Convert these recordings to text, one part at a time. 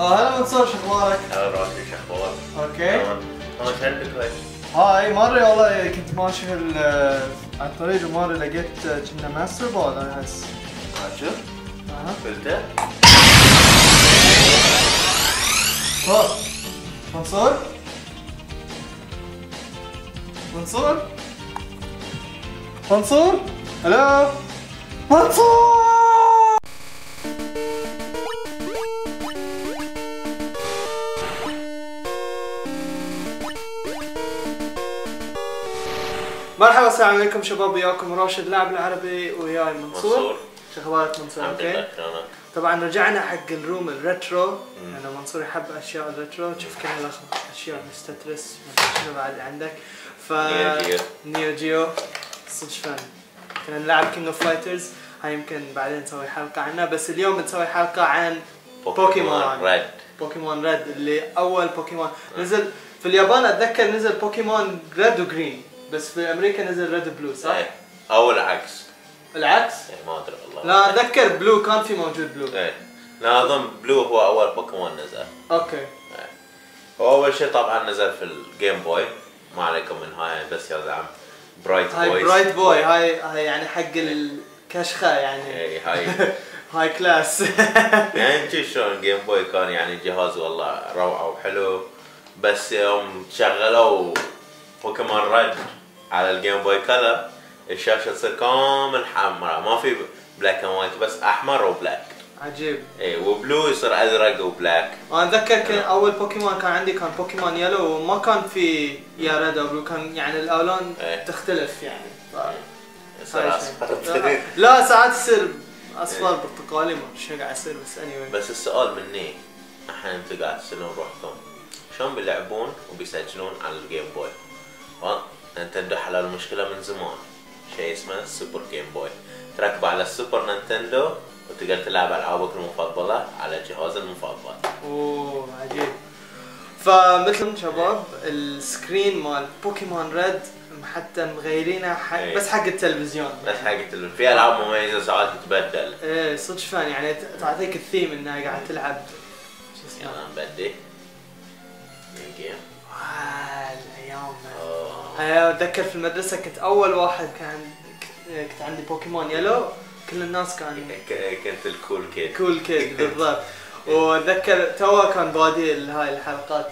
آه هلا منصور شو أخبارك؟ هلا راشد شو أخبارك؟ أوكي تمام تمام شو عندك هاي؟ مرة والله كنت ماشي على الطريق ومرة لقيت كنا ماستر بول أنا أحس شوف أها قلته؟ ها منصور؟ منصور؟ منصور؟ هلا منصور مرحبا السلام عليكم شباب وياكم راشد لاعب العربي وياي منصور. منصور. شو أخبارك منصور؟ الحمد؟ لله؟ طبعا رجعنا حق الروم الريترو. أنا منصور يحب أشياء الريترو. تشوف كل الاشياء أدري شنو بعد عندك. ف Neo Geo. Geo. صدفة كنا نلعب King of Fighters هاي يمكن بعدين نسوي حلقة عنها. بس اليوم نسوي حلقة عن بوكيمون. red بوكيمون red اللي أول بوكيمون نزل في اليابان أتذكر نزل بوكيمون red و green بس في أمريكا نزل red و blue صح؟ إيه. أو العكس. العكس؟ إيه ما أدري والله. لا أتذكر blue كان في موجود blue إيه. لا أظن blue هو أول بوكيمون نزل. okay. إيه. هو أول شيء طبعا نزل في ال Game Boy ما عليكم من هاي بس يا زعم bright هاي boys bright boy هاي هاي يعني حق الكشخه يعني. إيه هاي. هاي class يعني تشوف شلون Game Boy كان يعني جهاز والله روعة وحلو بس يوم شغلوا بوكيمون red على ال Game Boy Color الشاشة تصير كامل حمراء ما في black and white بس أحمر و black. عجيب. اي و blue يصير أزرق و black. أنا أتذكر كان أول بوكيمون كان عندي كان بوكيمون yellow وما كان في يا red أو blue كان يعني الألوان إيه. تختلف يعني. ف- يصير أصفر. لا ساعات يصير أصفر برتقالي ما أدري شو قاعد يصير بس اني بس السؤال مني الحين أنتوا قاعد تسألون روحكم. شلون بيلعبون وبيسجلون على ال Game Boy؟ نينتندو حلوا المشكلة من زمان شيء اسمه ال Super Game Boy تركبه على ال Super Nintendo وتقدر تلعب العابك المفضله على جهاز المفضل اوه عجيب فمثل شباب ال screen مال بوكيمون red حتى مغيرينه حق. بس حق التلفزيون بس حق التلفزيون في العاب مميزه ساعات تتبدل إيه صدق fun يعني تعطيك الثيم انها قاعد تلعب شو اسمه يلا نبدي من أتذكر في المدرسة كنت أول واحد كان كنت عندي بوكيمون yellow كل الناس كان ك- كنت ال cool kid cool kid بالضبط. وأتذكر تو كان بادي هاي الحلقات.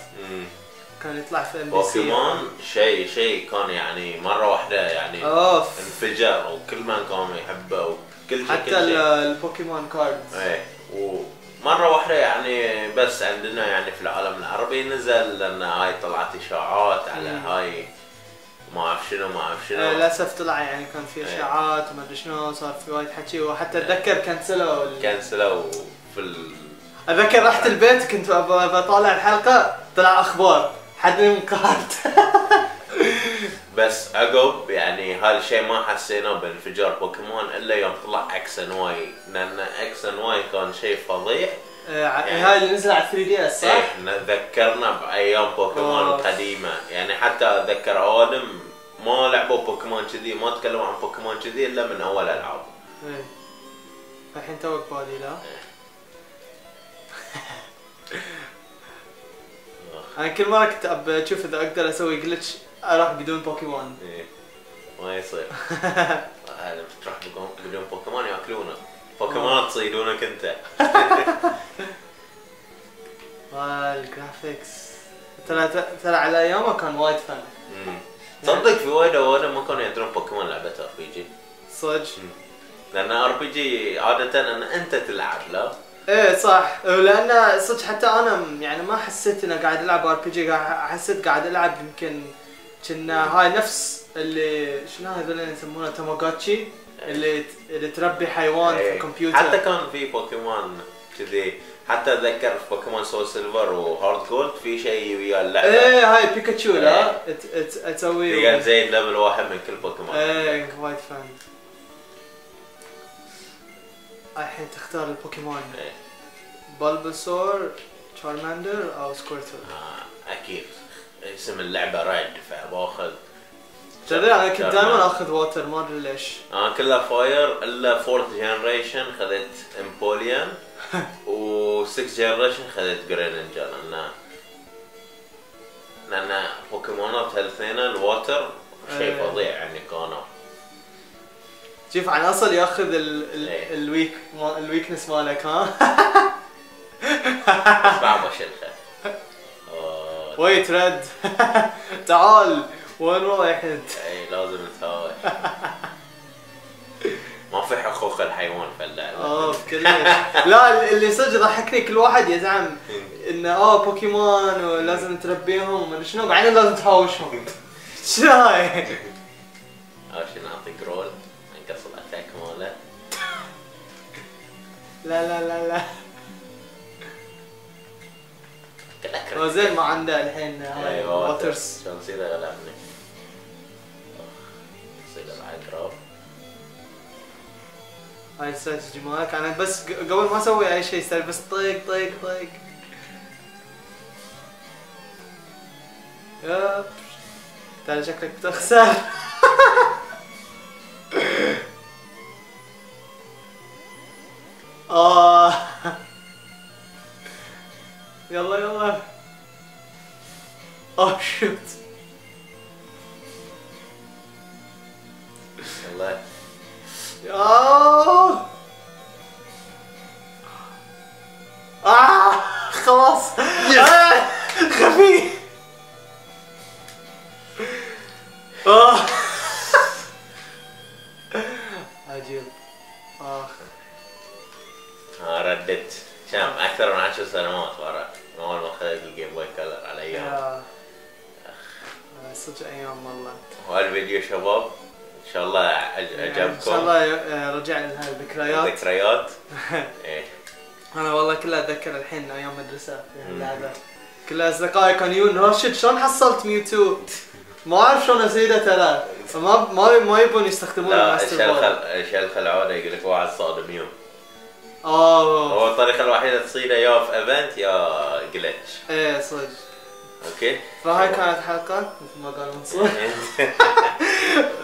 كان يطلع في MBC بوكيمون شيء شيء كان يعني مرة واحدة يعني أوف. انفجر وكل من كان يحبه وكل شيء حتى البوكيمون cards إيه. ومرة واحدة يعني بس عندنا يعني في العالم العربي نزل لأن هاي طلعت إشاعات على. هاي ما أعرف شنو ما أعرف آه، شنو للأسف طلع يعني كان في إيه. أشاعات وما أدري شنو صار في وايد حكي وحتى أتذكر cancelوا ال- cancelوا في ال... أتذكر رحت البيت كنت بطالع الحلقة طلع أخبار. حد انقهرت بس عقب يعني هذا الشيء ما حسيناه بانفجار بوكيمون إلا يوم طلع X and Y لأن X and Y كان شيء فظيع آه، يعني- هاي اللي نزل على 3DS صح؟ إيه ذكرنا بأيام بوكيمون. قديمة. يعني حتى أتذكر اوادم ما لعبوا بوكيمون كذي ما تكلموا عن بوكيمون كذي إلا من أول العاب إيه. الحين توك بادي لا؟ أنا كل مرة كنت أشوف إذا أقدر أسوي جلتش أروح بدون بوكيمون. إيه. ما يصير. هذا تروح بكم- بدون بوكيمون ياكلونك بوكيمون تصيدونك أنت. وال graphics ترى ترى على ايامه كان وايد fun. تصدق في وايد اوادم ما كانوا يدرون بوكيمون لعبة RPG صدق. لأن RPG عادة أن أنت تلعب لا؟ إيه صح. لأن صدق حتى أنا يعني ما حسيت إني قاعد ألعب RPG حسيت قاعد ألعب يمكن كنا هاي نفس اللي شنو هذول اللي يسمونه تاماغاتشي؟ اللي ت- اللي تربي حيوان في إيه. الكمبيوتر. حتى كان في بوكيمون كذي. حتى أتذكر في بوكيمون Soul Silver و Heart Gold في شيء ويا اللعبة. إيه هاي بيكاتشو لا؟ إيه. تسوي تقدر تزيد level واحد من كل بوكيمون إيه وايد fun الحين تختار البوكيمون. إيه. بلباسور تشارماندر أو سكورتل آه، أكيد. اسم اللعبة red فباخذ. تدري أنا كنت. دائما آخذ ووتر ما أدري ليش. أنا كلها فاير إلا فورث جنريشن خذت امبوليان و 6 جنريشن خذيت جرينجر لأن لأن بوكيمونات هالاثنين الواتر شيء. فظيع يعني كانوا شوف عن اصل ياخذ ال ال إيه. الويك ما- الويكنس مالك ها؟ صعب اشلخه آه، ويت رد. تعال. وين رايح انت؟ اي لازم نتهاوش ما في حقوق الحيوان في اللعبه آه كلش لا اللي صدق ضحكني كل واحد يزعم انه آه بوكيمون ولازم تربيهم وما شنو بعدين لازم تهاوشهم شنو هاي؟ عشان نعطيك رول؟ أنقص الأتاك ماله. لا لا لا لا. هو زين ما عنده الحين هاي أيوه واترز. شلون يصير غلبني يصير هاي الاستراتيجي مالك أنا بس قبل ما أسوي أي شيء يصير بس طيق طيق طيق. يب. ترى شكلك بتخسر. آه. يلا يلا. اوه شوت يلا. خفي آه. عجيب. آخ ها ردت. كم أكثر من عشر سنوات ورا. من اول ما خذيت ال Game Boy Color على أيام. يا. آه، صدق أيام والله. وهالفيديو شباب. إن شاء الله عج- إن شاء عجبكم الله ي- رجعنا لهاي الذكريات. ذكريات إيه. أنا والله كلها أتذكر الحين أيام مدرسه في اللعبة. كل اصدقائي كانوا يقولون راشد شلون حصلت ميوتو؟ ما أعرف شلون أصيده ترى. ما ما ما يبون يستخدمون لا الشلخه العوده يقول لك واحد صاد ميو آه. هو الطريقة الوحيدة تصيده يا في event يا glitch إيه صدق. Okay؟ فهاي كانت حلقة مثل ما قال منصور.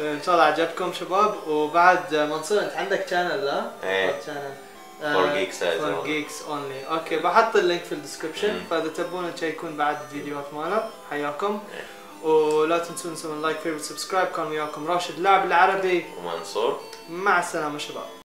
إن شاء الله عجبكم شباب. وبعد منصور أنت عندك channel لا؟ إيه. channel Geeks as for. Geeks Only okay بحط ال link في ال description. فإذا تبون تشيكون بعد الفيديوهات ماله. حياكم. ولا تنسون تسوون like favorite subscribe كان وياكم راشد لاعب العربي. ومنصور. مع السلامة شباب.